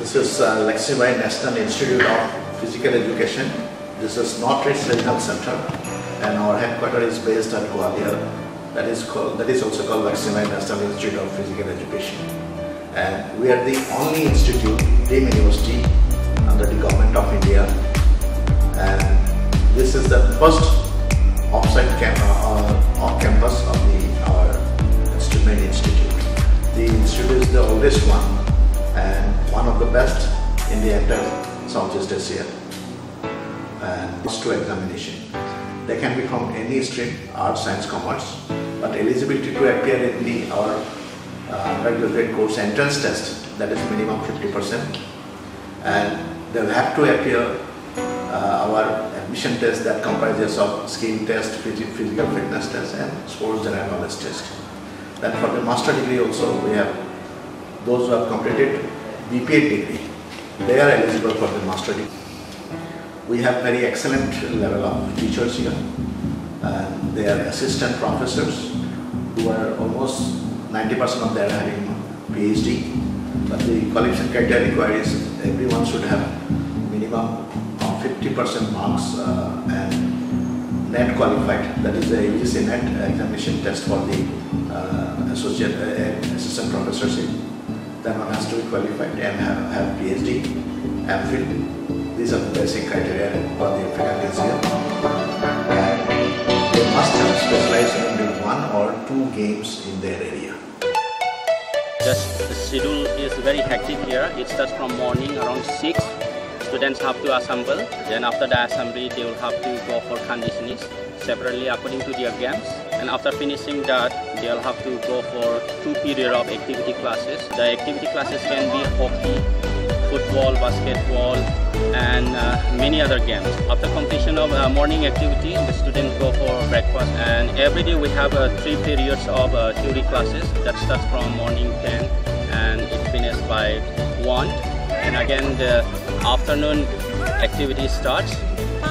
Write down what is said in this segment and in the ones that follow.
This is uh, Lakshmibai National Institute of Physical Education. This is North-East Regional Center and our headquarters is based at Gwalior. That is called, that is also called Lakshmibai National Institute of Physical Education. And we are the only institute, Deemed University, under the Government of India. And this is the first off-site uh, off campus of the our institute. The institute is the oldest one the best in the entire Southeast Asia. And it's to examination. They can be from any stream, arts, science, commerce, but eligibility to appear in the our uh, course entrance test, that is minimum 50%. And they will have to appear uh, our admission test that comprises of skill test, physical fitness test and sports general knowledge test. Then for the master degree also we have those who have completed BPA degree, they are eligible for the master degree. We have very excellent level of teachers here and they are assistant professors who are almost 90% of them having PhD. But the qualification criteria requires everyone should have minimum of 50% marks uh, and net qualified. That is the UGC net examination test for the uh, associate uh, assistant professorship then one has to be qualified and have, have PhD, MPhil. These are the basic criteria for the faculties here. And they must have specialized in one or two games in their area. Just the schedule is very hectic here. It starts from morning around 6 students have to assemble. Then after the assembly, they will have to go for conditioning separately according to their games. And after finishing that, they'll have to go for two period of activity classes. The activity classes can be hockey, football, basketball, and uh, many other games. After completion of uh, morning activity, the students go for breakfast. And every day we have uh, three periods of uh, theory classes that starts from morning 10 and it finishes by 1. And again, the afternoon activity starts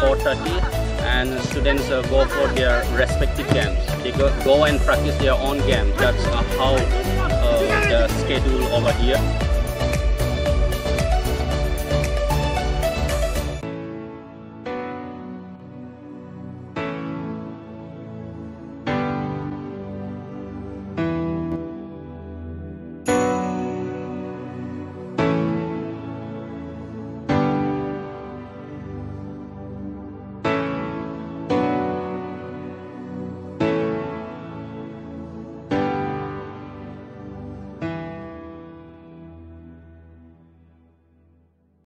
4.30 and students uh, go for their respective games. They go, go and practice their own game. That's uh, how uh, the schedule over here